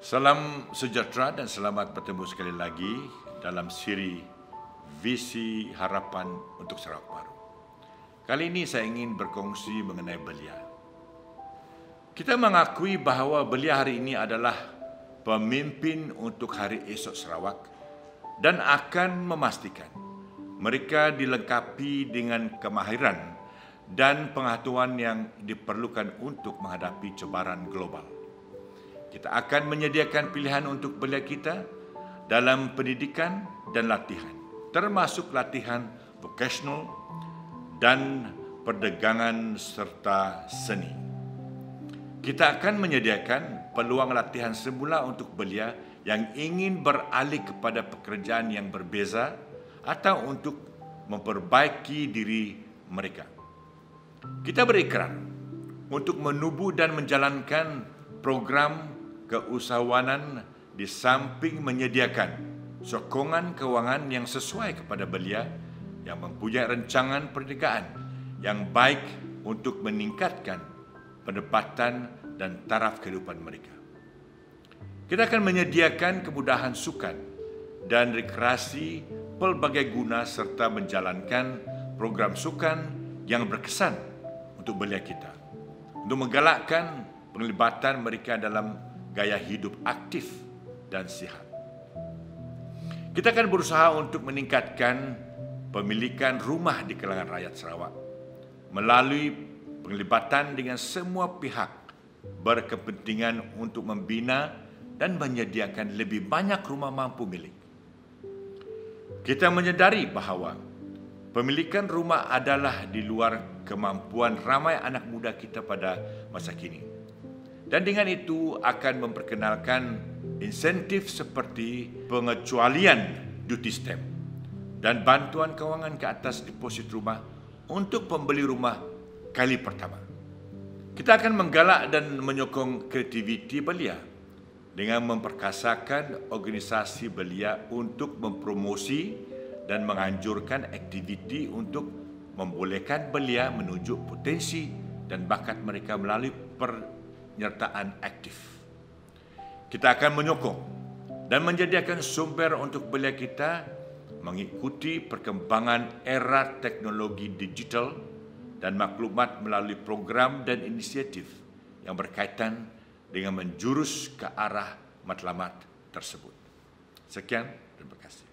Salam sejahtera dan selamat bertemu sekali lagi dalam siri Visi Harapan untuk Sarawak Baru. Kali ini saya ingin berkongsi mengenai belia. Kita mengakui bahawa belia hari ini adalah pemimpin untuk hari esok Sarawak dan akan memastikan mereka dilengkapi dengan kemahiran dan pengetahuan yang diperlukan untuk menghadapi cabaran global. Kita akan menyediakan pilihan untuk belia kita dalam pendidikan dan latihan, termasuk latihan vocational dan perdagangan serta seni. Kita akan menyediakan peluang latihan semula untuk belia yang ingin beralih kepada pekerjaan yang berbeza atau untuk memperbaiki diri mereka. Kita berikrar untuk menubuh dan menjalankan program keusahawanan di samping menyediakan sokongan kewangan yang sesuai kepada belia yang mempunyai rancangan perniagaan yang baik untuk meningkatkan pendapatan dan taraf kehidupan mereka. Kita akan menyediakan kemudahan sukan dan rekreasi pelbagai guna serta menjalankan program sukan yang berkesan untuk belia kita untuk menggalakkan penglibatan mereka dalam gaya hidup aktif dan sihat. Kita akan berusaha untuk meningkatkan pemilikan rumah di kalangan rakyat Sarawak melalui penglibatan dengan semua pihak berkepentingan untuk membina dan menyediakan lebih banyak rumah mampu milik. Kita menyedari bahawa pemilikan rumah adalah di luar kemampuan ramai anak muda kita pada masa kini dan dengan itu akan memperkenalkan insentif seperti pengecualian duty stamp dan bantuan kewangan ke atas deposit rumah untuk pembeli rumah kali pertama. Kita akan menggalak dan menyokong kreativiti belia dengan memperkasakan organisasi belia untuk mempromosi dan menganjurkan aktiviti untuk membolehkan belia menunjuk potensi dan bakat mereka melalui per penyertaan aktif. Kita akan menyokong dan menjadikan sumber untuk belia kita mengikuti perkembangan era teknologi digital dan maklumat melalui program dan inisiatif yang berkaitan dengan menjurus ke arah matlamat tersebut. Sekian, terima kasih.